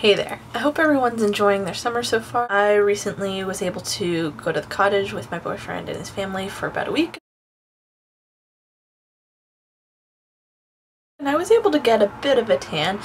Hey there. I hope everyone's enjoying their summer so far. I recently was able to go to the cottage with my boyfriend and his family for about a week. And I was able to get a bit of a tan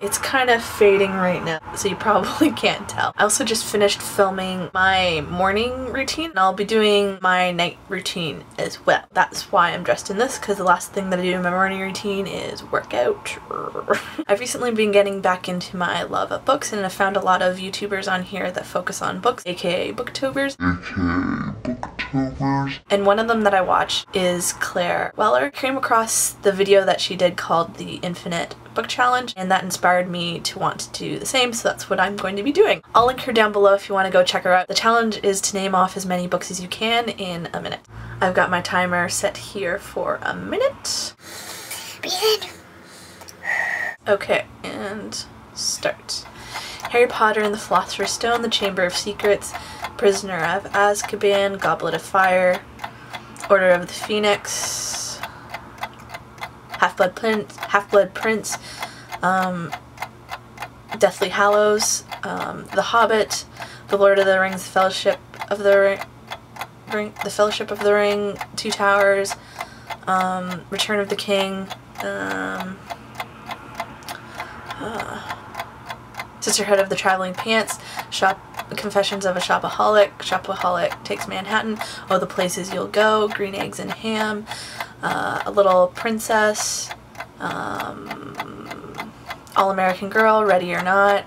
It's kind of fading right now, so you probably can't tell. I also just finished filming my morning routine, and I'll be doing my night routine as well. That's why I'm dressed in this, because the last thing that I do in my morning routine is workout. I've recently been getting back into my love of books, and I found a lot of YouTubers on here that focus on books, aka booktubers. aka booktubers. And one of them that I watched is Claire Weller. I came across the video that she did called The Infinite Book Challenge, and that inspired me to want to do the same, so that's what I'm going to be doing. I'll link her down below if you want to go check her out. The challenge is to name off as many books as you can in a minute. I've got my timer set here for a minute. Begin. Okay, and start. Harry Potter and the Philosopher's Stone, The Chamber of Secrets, Prisoner of Azkaban, Goblet of Fire, Order of the Phoenix, Half-Blood Prince, Half-Blood Prince, um, Deathly Hallows, um, The Hobbit, The Lord of the Rings, Fellowship of the Ring, The Fellowship of the Ring, Two Towers, um, Return of the King, um, uh, Sisterhood of the Traveling Pants, Shop Confessions of a Shopaholic, Shopaholic Takes Manhattan, Oh the Places You'll Go, Green Eggs and Ham, uh, A Little Princess, um, All American Girl, Ready or Not,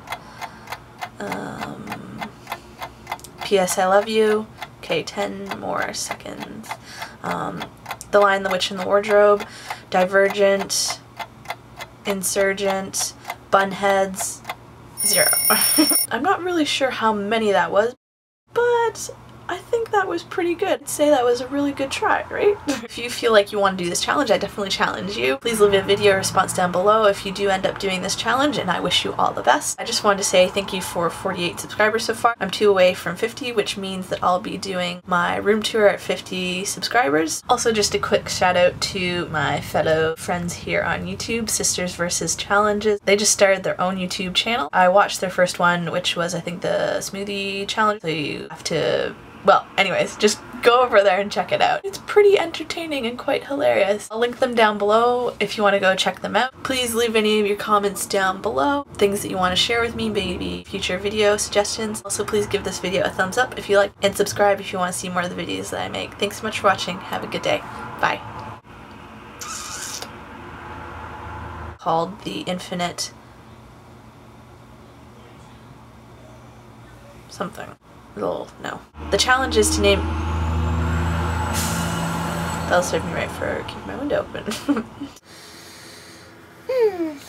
um, P.S. I Love You, okay, 10 more seconds, um, The Lion, the Witch, and the Wardrobe, Divergent, Insurgent, Bunheads, zero. I'm not really sure how many that was, but I think that was pretty good. I'd say that was a really good try, right? if you feel like you want to do this challenge, I definitely challenge you. Please leave a video response down below if you do end up doing this challenge, and I wish you all the best. I just wanted to say thank you for 48 subscribers so far. I'm two away from 50, which means that I'll be doing my room tour at 50 subscribers. Also, just a quick shout out to my fellow friends here on YouTube, Sisters versus Challenges. They just started their own YouTube channel. I watched their first one, which was I think the smoothie challenge. So you have to well, anyways, just go over there and check it out. It's pretty entertaining and quite hilarious. I'll link them down below if you want to go check them out. Please leave any of your comments down below, things that you want to share with me, maybe future video suggestions. Also, please give this video a thumbs up if you like, and subscribe if you want to see more of the videos that I make. Thanks so much for watching. Have a good day. Bye. Called The Infinite something. Little, no. The challenge is to name... That'll serve me right for keeping my window open. hmm.